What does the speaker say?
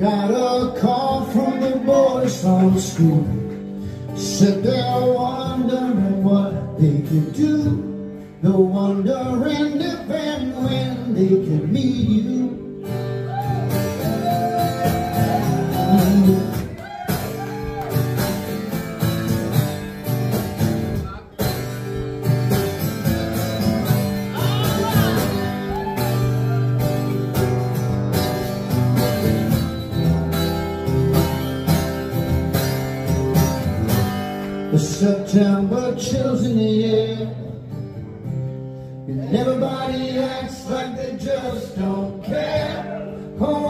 Got a call from the boys from school. Said they're wondering what they can do. They're wondering if and when they can meet you. The September chills in the air. And everybody acts like they just don't care. Oh,